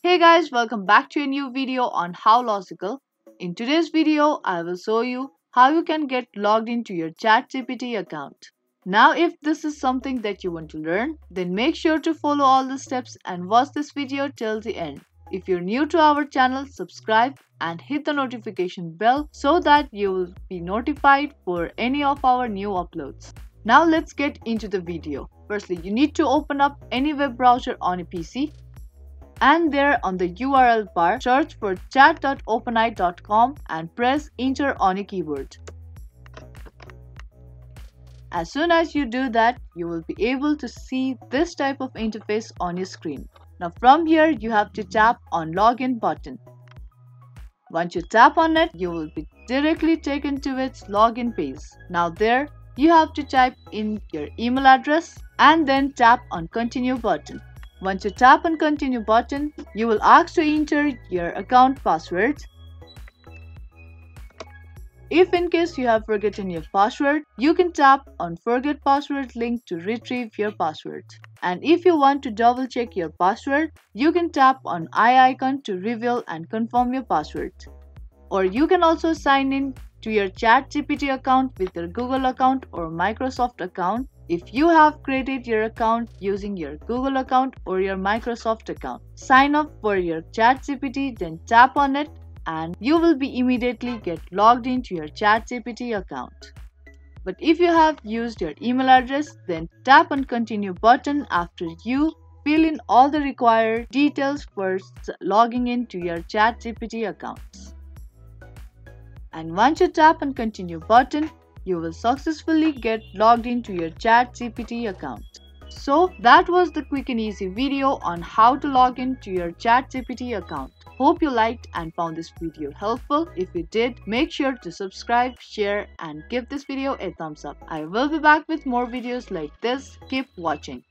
Hey guys, welcome back to a new video on How Logical. In today's video, I will show you how you can get logged into your ChatGPT account. Now if this is something that you want to learn, then make sure to follow all the steps and watch this video till the end. If you're new to our channel, subscribe and hit the notification bell so that you will be notified for any of our new uploads. Now let's get into the video. Firstly, you need to open up any web browser on a PC and there on the URL bar, search for chat.openai.com and press enter on your keyboard. As soon as you do that, you will be able to see this type of interface on your screen. Now from here, you have to tap on login button. Once you tap on it, you will be directly taken to its login page. Now there, you have to type in your email address and then tap on continue button. Once you tap on continue button, you will ask to enter your account password. If in case you have forgotten your password, you can tap on forget password link to retrieve your password. And if you want to double check your password, you can tap on eye icon to reveal and confirm your password. Or you can also sign in to your ChatGPT account with your Google account or Microsoft account if you have created your account using your Google account or your Microsoft account. Sign up for your ChatGPT, then tap on it and you will be immediately get logged into your ChatGPT account. But if you have used your email address, then tap on continue button after you fill in all the required details for logging into your ChatGPT accounts and once you tap on continue button, you will successfully get logged into your ChatGPT account. So that was the quick and easy video on how to log into your ChatGPT account. Hope you liked and found this video helpful. If you did, make sure to subscribe, share and give this video a thumbs up. I will be back with more videos like this. Keep watching.